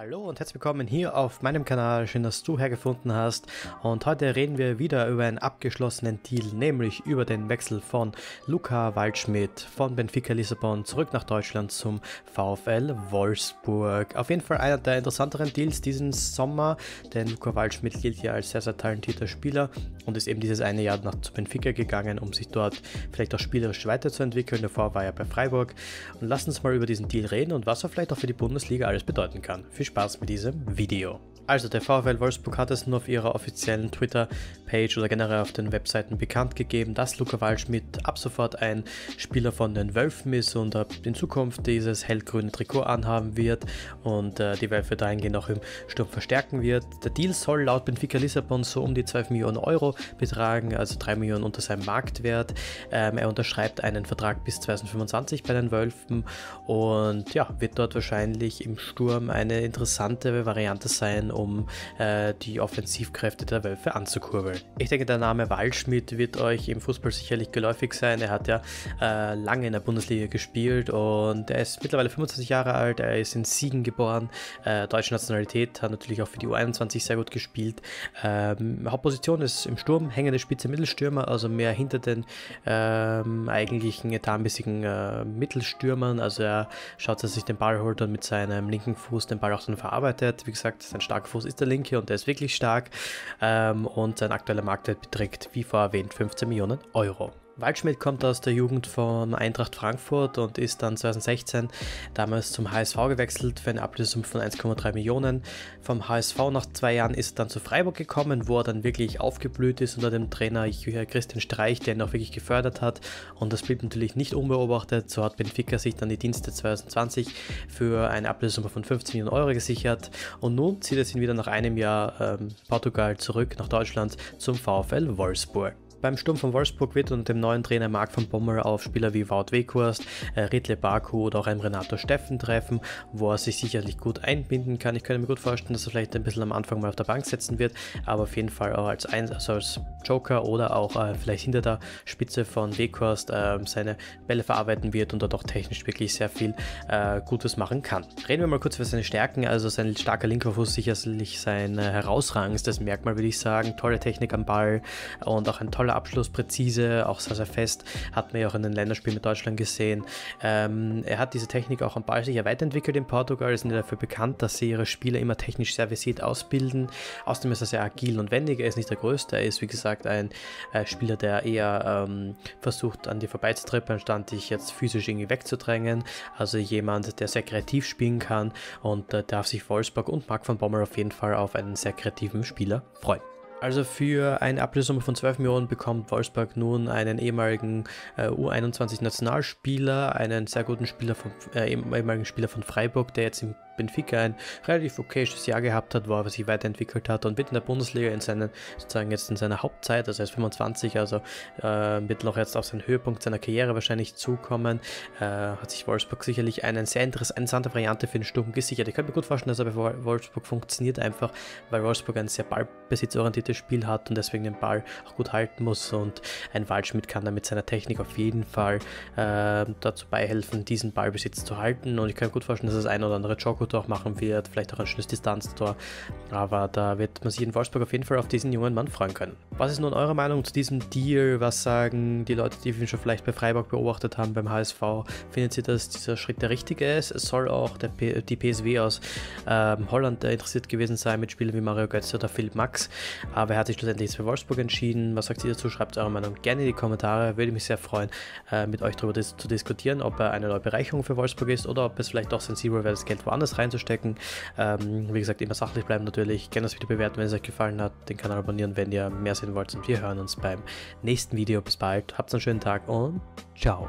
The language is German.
Hallo und herzlich willkommen hier auf meinem Kanal. Schön, dass du hergefunden hast. Und heute reden wir wieder über einen abgeschlossenen Deal, nämlich über den Wechsel von Luca Waldschmidt von Benfica Lissabon zurück nach Deutschland zum VfL Wolfsburg. Auf jeden Fall einer der interessanteren Deals diesen Sommer, denn Luca Waldschmidt gilt ja als sehr, sehr talentierter Spieler und ist eben dieses eine Jahr nach zu Benfica gegangen, um sich dort vielleicht auch spielerisch weiterzuentwickeln. Davor war er bei Freiburg. Und lass uns mal über diesen Deal reden und was er vielleicht auch für die Bundesliga alles bedeuten kann. Viel Spaß mit diesem Video. Also der VfL Wolfsburg hat es nur auf ihrer offiziellen Twitter-Page oder generell auf den Webseiten bekannt gegeben, dass Luca Waldschmidt ab sofort ein Spieler von den Wölfen ist und in Zukunft dieses hellgrüne Trikot anhaben wird und äh, die Wölfe dahingehend auch im Sturm verstärken wird. Der Deal soll laut Benfica Lissabon so um die 12 Millionen Euro betragen, also 3 Millionen unter seinem Marktwert. Ähm, er unterschreibt einen Vertrag bis 2025 bei den Wölfen und ja, wird dort wahrscheinlich im Sturm eine interessante Variante sein, um äh, die Offensivkräfte der Wölfe anzukurbeln. Ich denke, der Name Waldschmidt wird euch im Fußball sicherlich geläufig sein. Er hat ja äh, lange in der Bundesliga gespielt und er ist mittlerweile 25 Jahre alt. Er ist in Siegen geboren, äh, deutsche Nationalität, hat natürlich auch für die U21 sehr gut gespielt. Ähm, Hauptposition ist im Sturm, hängende Spitze Mittelstürmer, also mehr hinter den ähm, eigentlichen etatmäßigen äh, Mittelstürmern. Also er schaut, dass er sich den Ball holt und mit seinem linken Fuß den Ball auch dann verarbeitet. Wie gesagt, sein starker Fuß ist der linke und der ist wirklich stark. Ähm, und sein aktueller Marktwert beträgt, wie vorher erwähnt, 15 Millionen Euro. Waldschmidt kommt aus der Jugend von Eintracht Frankfurt und ist dann 2016 damals zum HSV gewechselt für eine Ablösung von 1,3 Millionen. Vom HSV nach zwei Jahren ist er dann zu Freiburg gekommen, wo er dann wirklich aufgeblüht ist unter dem Trainer Christian Streich, der ihn auch wirklich gefördert hat. Und das blieb natürlich nicht unbeobachtet. So hat Benfica sich dann die Dienste 2020 für eine Ablösung von 15 Millionen Euro gesichert. Und nun zieht es ihn wieder nach einem Jahr ähm, Portugal zurück nach Deutschland zum VfL Wolfsburg. Beim Sturm von Wolfsburg wird unter dem neuen Trainer Marc von Bommel auf Spieler wie Wout Weghorst, äh, Riedle Baku oder auch ein Renato Steffen treffen, wo er sich sicherlich gut einbinden kann. Ich könnte mir gut vorstellen, dass er vielleicht ein bisschen am Anfang mal auf der Bank setzen wird, aber auf jeden Fall auch als, ein, also als Joker oder auch äh, vielleicht hinter der Spitze von Weghorst äh, seine Bälle verarbeiten wird und dort auch technisch wirklich sehr viel äh, Gutes machen kann. Reden wir mal kurz über seine Stärken. Also sein starker linker Fuß sicherlich sein äh, herausragendstes Merkmal, würde ich sagen. Tolle Technik am Ball und auch ein toller toller Abschluss, präzise, auch sehr, sehr fest. Hat man ja auch in den Länderspielen mit Deutschland gesehen. Ähm, er hat diese Technik auch am Ball sicher weiterentwickelt in Portugal. Sind dafür bekannt, dass sie ihre Spieler immer technisch sehr versiert ausbilden. Außerdem ist er sehr agil und wendig. Er ist nicht der Größte. Er ist, wie gesagt, ein äh, Spieler, der eher ähm, versucht, an dir vorbeizutrippeln, anstatt dich jetzt physisch irgendwie wegzudrängen. Also jemand, der sehr kreativ spielen kann und äh, darf sich Wolfsburg und Marc von Bommel auf jeden Fall auf einen sehr kreativen Spieler freuen. Also für eine Ablösung von 12 Millionen bekommt Wolfsburg nun einen ehemaligen äh, U21-Nationalspieler, einen sehr guten Spieler von, äh, ehemaligen Spieler von Freiburg, der jetzt im Benfica ein relativ okayes Jahr gehabt hat, wo er sich weiterentwickelt hat und wird in der Bundesliga in seinen, sozusagen jetzt in seiner Hauptzeit, also er ist 25, also äh, wird noch jetzt auf seinen Höhepunkt seiner Karriere wahrscheinlich zukommen, äh, hat sich Wolfsburg sicherlich eine sehr interessante Variante für den Sturm gesichert. Ich könnte mir gut vorstellen, dass er bei Wolfsburg funktioniert, einfach weil Wolfsburg ein sehr ballbesitzorientiertes Spiel hat und deswegen den Ball auch gut halten muss und ein Waldschmidt kann da mit seiner Technik auf jeden Fall äh, dazu beihelfen, diesen Ballbesitz zu halten und ich kann mir gut vorstellen, dass das ein oder andere Joggo Tor auch machen wird, vielleicht auch ein schönes Distanztor. Aber da wird man sich in Wolfsburg auf jeden Fall auf diesen jungen Mann freuen können. Was ist nun eure Meinung zu diesem Deal? Was sagen die Leute, die ihn schon vielleicht bei Freiburg beobachtet haben beim HSV? Findet ihr, dass dieser Schritt der richtige ist? Es soll auch der P die PSW aus ähm, Holland interessiert gewesen sein mit Spielern wie Mario Götze oder Philipp Max. Aber er hat sich schlussendlich für Wolfsburg entschieden. Was sagt ihr dazu? Schreibt eure Meinung gerne in die Kommentare. Würde mich sehr freuen, äh, mit euch darüber dis zu diskutieren, ob er eine neue Bereicherung für Wolfsburg ist oder ob es vielleicht doch sensibel wäre, das Geld woanders reinzustecken. Ähm, wie gesagt, immer sachlich bleiben natürlich. Gerne das Video bewerten, wenn es euch gefallen hat. Den Kanal abonnieren, wenn ihr mehr sehen wollt. Und wir hören uns beim nächsten Video. Bis bald. Habt einen schönen Tag und ciao.